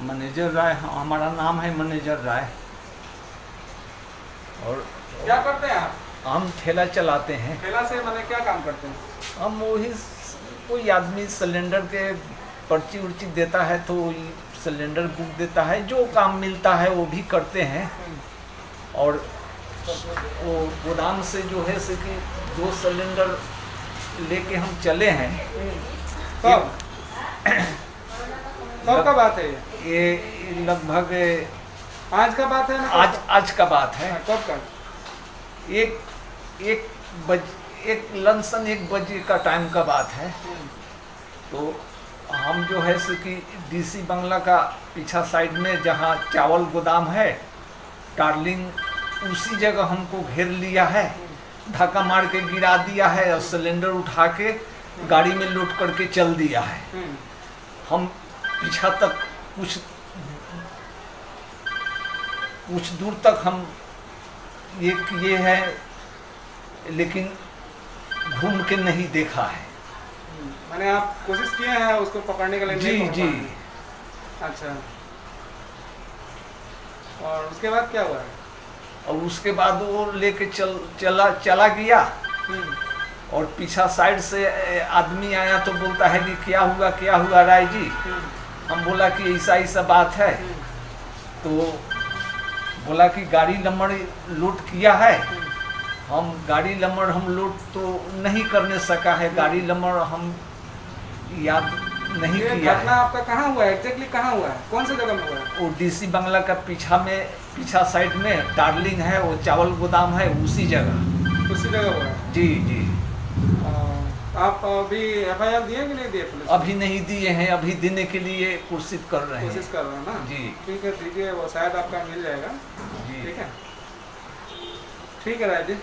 Manager राय हाँ, हमारा नाम है मैनेजर राय। और क्या करते हैं आप? हम ठेला चलाते हैं। ठेला से मैंने क्या काम करते हैं? हम वही कोई आदमी सिलेंडर के पर्ची उर्ची देता है तो सिलेंडर बुक देता है। जो काम मिलता है वो भी करते हैं। और वो गोदाम से जो है से कि दो सिलेंडर लेके हम चले हैं। कब? कब का बात है ये? लगभग आज का बात है ना? आज आज का बात है। हाँ, कब का? एक एक बज एक लमसम एक बजे का टाइम का बात है। तो हम जो है सो कि डीसी बंगला का पीछा साइड में जहाँ चावल गोदाम है टार्लिंग उसी जगह हमको घेर लिया है। धक्का मार के गिरा दिया है और सिलेंडर उठा के गाड़ी में लोड करके चल दिया है। हम्म, हम पीछा तक कुछ कुछ दूर तक हम ये किए हैं लेकिन घूम के नहीं देखा है। हम्म। मैंने आप कोशिश किए हैं उसको पकड़ने के लिए जी जी। अच्छा। और उसके बाद क्या हुआ? है और उसके बाद वो लेके चल चला चला गया। हम्म, और पीछा साइड से आदमी आया तो बोलता है कि क्या हुआ क्या हुआ राय जी? हम्म, हम बोला कि ऐसा ऐसा बात है तो बोला कि गाड़ी नंबर लूट किया है। हम गाड़ी नंबर हम लूट तो नहीं करने सका है गाड़ी नंबर हम याद नहीं किया घटना आपका कहाँ हुआ है? एग्जैक्टली कहाँ हुआ है? कौन सा जगह में हुआ है? वो डीसी बंगला का पीछा में पीछा साइड में डार्लिंग है वो चावल गोदाम है उसी जगह। उसी जगह हुआ है? जी जी। आप अभी एफ़ आई आर दिए कि नहीं दिए पुलिस अभी नहीं दिए हैं अभी देने के लिए कोशिश कर रहे हैं। कोशिश कर रहे हैं ना? जी। ठीक है दीजिए वो शायद आपका मिल जाएगा। जी। ठीक है? ठीक है राय जी।